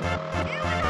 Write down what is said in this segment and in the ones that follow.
Here we go!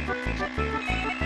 フフフフ。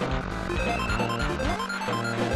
Let's go.